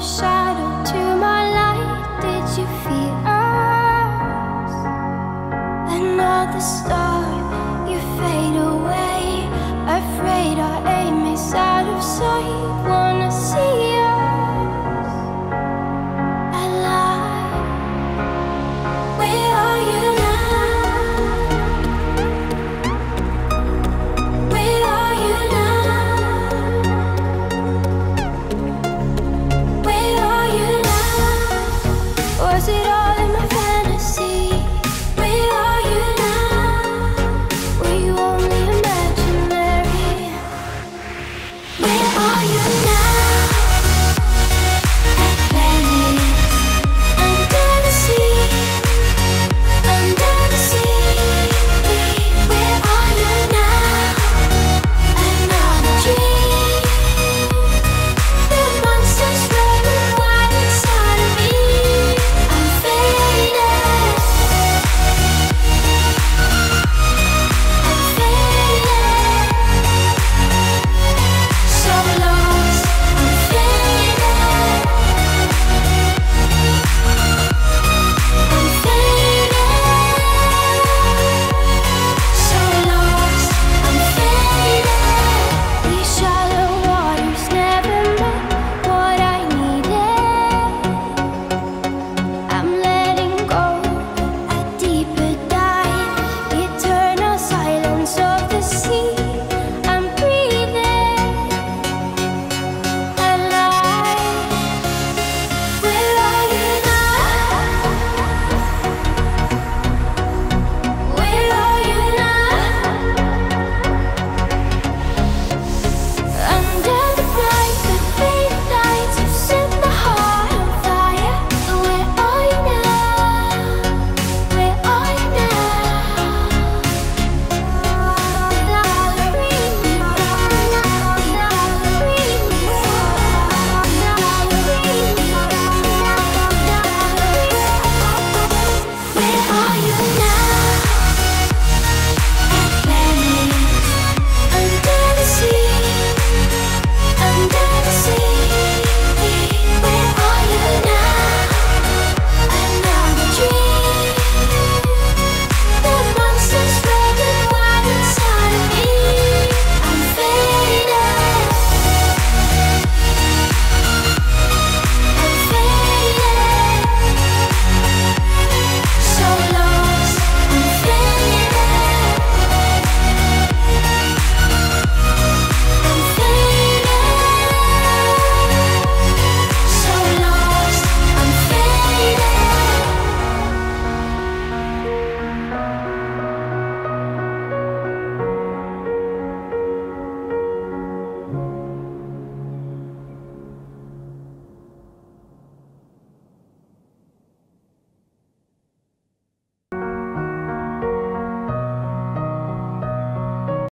下